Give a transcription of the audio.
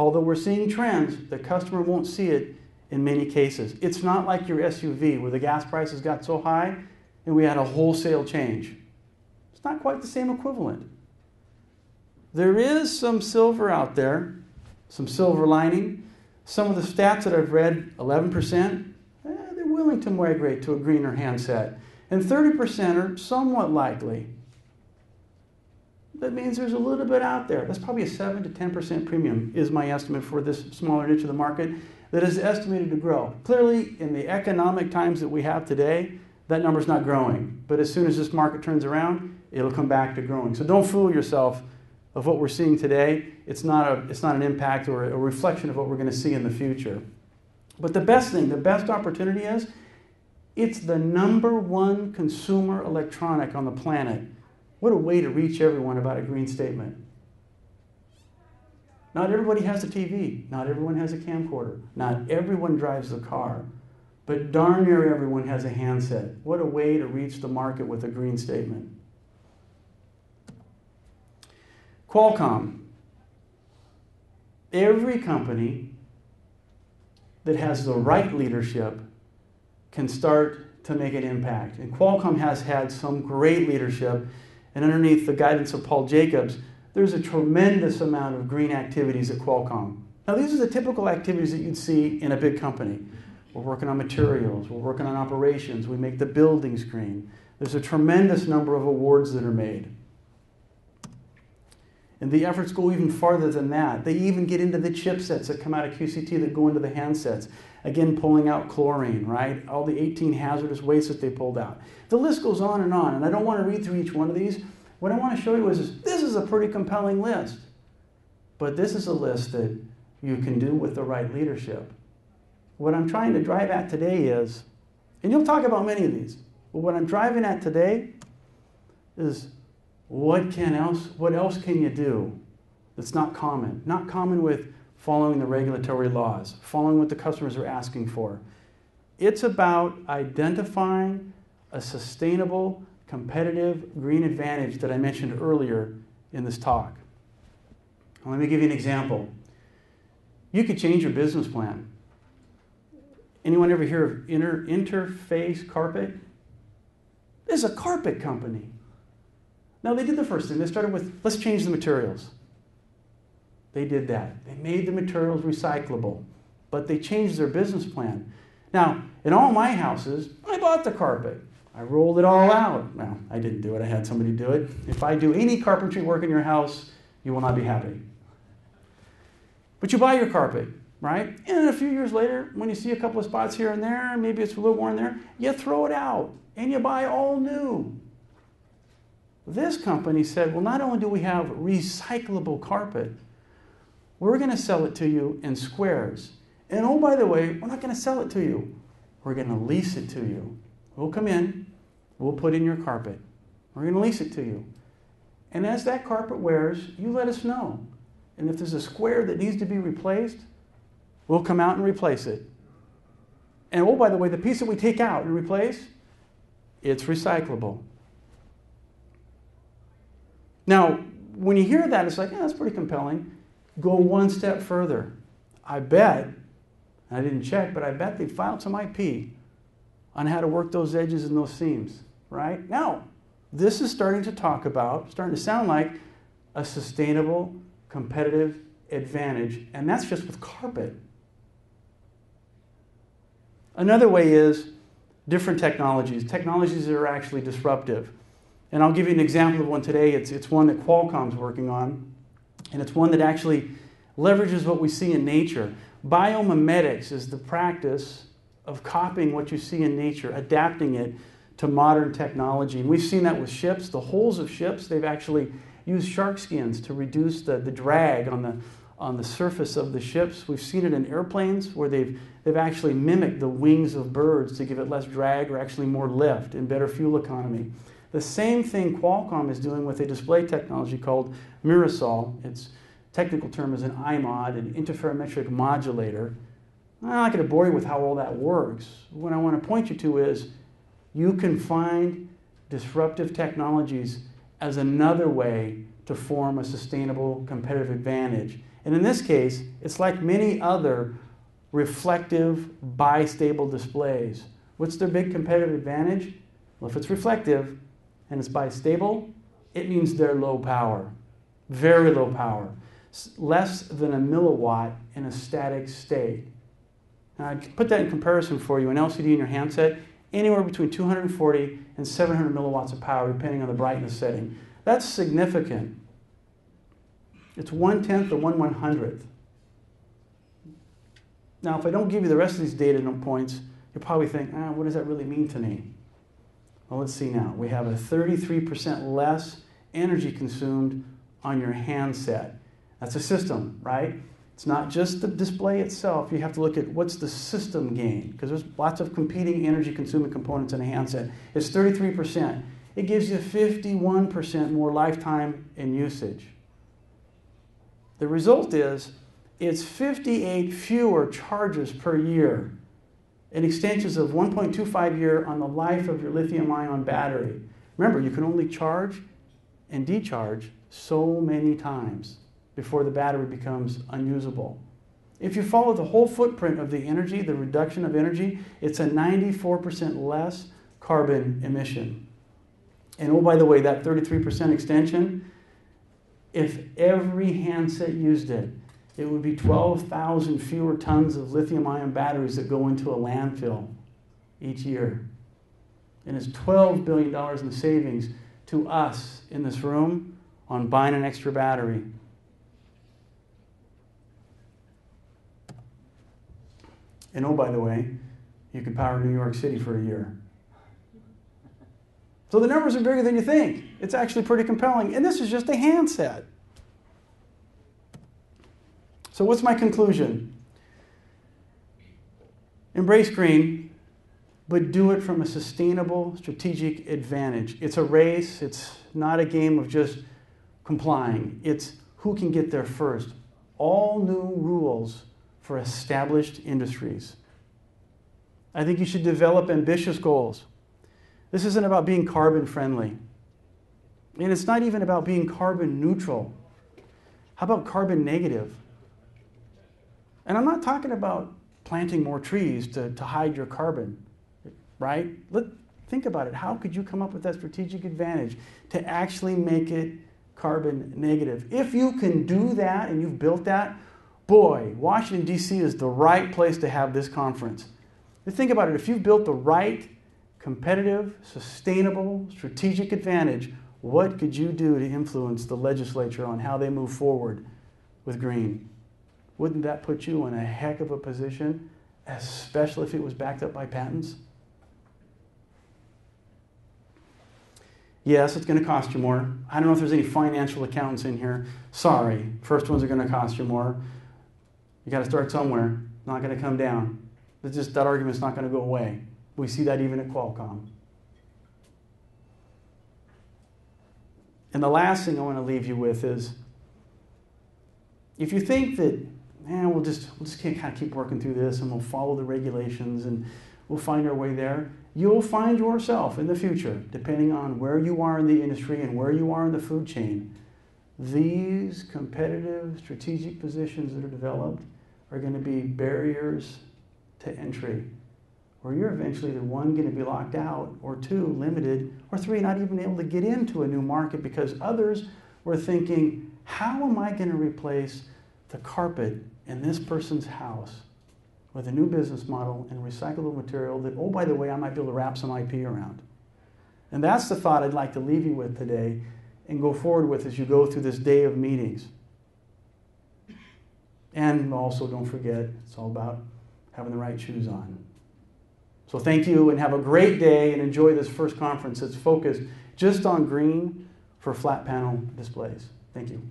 Although we're seeing trends, the customer won't see it in many cases. It's not like your SUV where the gas prices got so high and we had a wholesale change. It's not quite the same equivalent. There is some silver out there, some silver lining. Some of the stats that I've read 11%, eh, they're willing to migrate to a greener handset. And 30% are somewhat likely. That means there's a little bit out there. That's probably a 7 to 10% premium, is my estimate for this smaller niche of the market that is estimated to grow. Clearly, in the economic times that we have today, that number's not growing. But as soon as this market turns around, it'll come back to growing. So don't fool yourself of what we're seeing today. It's not, a, it's not an impact or a reflection of what we're going to see in the future. But the best thing, the best opportunity is it's the number one consumer electronic on the planet. What a way to reach everyone about a green statement. Not everybody has a TV. Not everyone has a camcorder. Not everyone drives a car. But darn near everyone has a handset. What a way to reach the market with a green statement. Qualcomm. Every company that has the right leadership can start to make an impact. And Qualcomm has had some great leadership. And underneath the guidance of Paul Jacobs, there's a tremendous amount of green activities at Qualcomm. Now, these are the typical activities that you'd see in a big company. We're working on materials, we're working on operations, we make the buildings green. There's a tremendous number of awards that are made. And the efforts go even farther than that. They even get into the chipsets that come out of QCT that go into the handsets. Again, pulling out chlorine, right? All the 18 hazardous wastes that they pulled out. The list goes on and on, and I don't want to read through each one of these. What I want to show you is this, is a pretty compelling list. But this is a list that you can do with the right leadership. What I'm trying to drive at today is, and you'll talk about many of these, but what I'm driving at today is what can else what else can you do that's not common? Not common with following the regulatory laws, following what the customers are asking for. It's about identifying a sustainable competitive green advantage that I mentioned earlier in this talk. Let me give you an example. You could change your business plan. Anyone ever hear of inter- Interface Carpet? This is a carpet company. Now, they did the first thing. They started with, let's change the materials. They did that. They made the materials recyclable, but they changed their business plan. Now, in all my houses, I bought the carpet. I rolled it all out. Well, I didn't do it, I had somebody do it. If I do any carpentry work in your house, you will not be happy. But you buy your carpet, right? And a few years later, when you see a couple of spots here and there, maybe it's a little worn there, you throw it out and you buy all new. This company said, well, not only do we have recyclable carpet, we're going to sell it to you in squares. And oh, by the way, we're not going to sell it to you, we're going to lease it to you. We'll come in, we'll put in your carpet. We're going to lease it to you. And as that carpet wears, you let us know. And if there's a square that needs to be replaced, we'll come out and replace it. And oh, by the way, the piece that we take out and replace, it's recyclable. Now, when you hear that, it's like, yeah, that's pretty compelling. Go one step further. I bet, I didn't check, but I bet they filed some IP on how to work those edges and those seams, right? Now, this is starting to talk about, starting to sound like a sustainable competitive advantage, and that's just with carpet. Another way is different technologies, technologies that are actually disruptive. And I'll give you an example of one today. It's, it's one that Qualcomm's working on, and it's one that actually leverages what we see in nature. Biomimetics is the practice of copying what you see in nature, adapting it to modern technology. And we've seen that with ships. The hulls of ships, they've actually used shark skins to reduce the, the drag on the, on the surface of the ships. We've seen it in airplanes where they've, they've actually mimicked the wings of birds to give it less drag or actually more lift and better fuel economy. The same thing Qualcomm is doing with a display technology called Mirasol. Its technical term is an IMOD, an interferometric modulator. I'm not going to bore you with how all that works. What I want to point you to is you can find disruptive technologies as another way to form a sustainable competitive advantage. And in this case, it's like many other reflective bistable displays. What's their big competitive advantage? Well, if it's reflective and it's bistable, it means they're low power, very low power, less than a milliwatt in a static state. Now, I put that in comparison for you. An LCD in your handset, anywhere between 240 and 700 milliwatts of power, depending on the brightness setting. That's significant. It's one tenth or one one hundredth. Now, if I don't give you the rest of these data points, you'll probably think, ah, what does that really mean to me? Well, let's see now. We have a 33% less energy consumed on your handset. That's a system, right? It's not just the display itself. You have to look at what's the system gain, because there's lots of competing energy consuming components in a handset. It's 33%. It gives you 51% more lifetime in usage. The result is it's 58 fewer charges per year and extensions of 1.25 year on the life of your lithium ion battery. Remember, you can only charge and decharge so many times before the battery becomes unusable. If you follow the whole footprint of the energy, the reduction of energy, it's a 94% less carbon emission. And oh, by the way, that 33% extension, if every handset used it, it would be 12,000 fewer tons of lithium ion batteries that go into a landfill each year. And it's $12 billion in savings to us in this room on buying an extra battery. And oh, by the way, you could power New York City for a year. So the numbers are bigger than you think. It's actually pretty compelling. And this is just a handset. So, what's my conclusion? Embrace green, but do it from a sustainable strategic advantage. It's a race, it's not a game of just complying, it's who can get there first. All new rules for established industries. I think you should develop ambitious goals. This isn't about being carbon friendly. And it's not even about being carbon neutral. How about carbon negative? And I'm not talking about planting more trees to, to hide your carbon, right? Let, think about it. How could you come up with that strategic advantage to actually make it carbon negative? If you can do that and you've built that, boy, Washington, D.C. is the right place to have this conference. think about it. If you've built the right, competitive, sustainable, strategic advantage, what could you do to influence the legislature on how they move forward with green? Wouldn't that put you in a heck of a position, especially if it was backed up by patents? Yes, it's going to cost you more. I don't know if there's any financial accountants in here. Sorry, first ones are going to cost you more. You got to start somewhere. Not going to come down. It's just that argument's not going to go away. We see that even at Qualcomm. And the last thing I want to leave you with is if you think that, man, we'll just, we'll just kind of keep working through this and we'll follow the regulations and we'll find our way there, you'll find yourself in the future, depending on where you are in the industry and where you are in the food chain, these competitive strategic positions that are developed are going to be barriers to entry, where you're eventually the one going to be locked out, or two, limited, or three, not even able to get into a new market because others were thinking, how am I going to replace the carpet in this person's house with a new business model and recyclable material that, oh, by the way, I might be able to wrap some IP around? And that's the thought I'd like to leave you with today and go forward with as you go through this day of meetings. And also, don't forget, it's all about having the right shoes on. So, thank you and have a great day and enjoy this first conference that's focused just on green for flat panel displays. Thank you.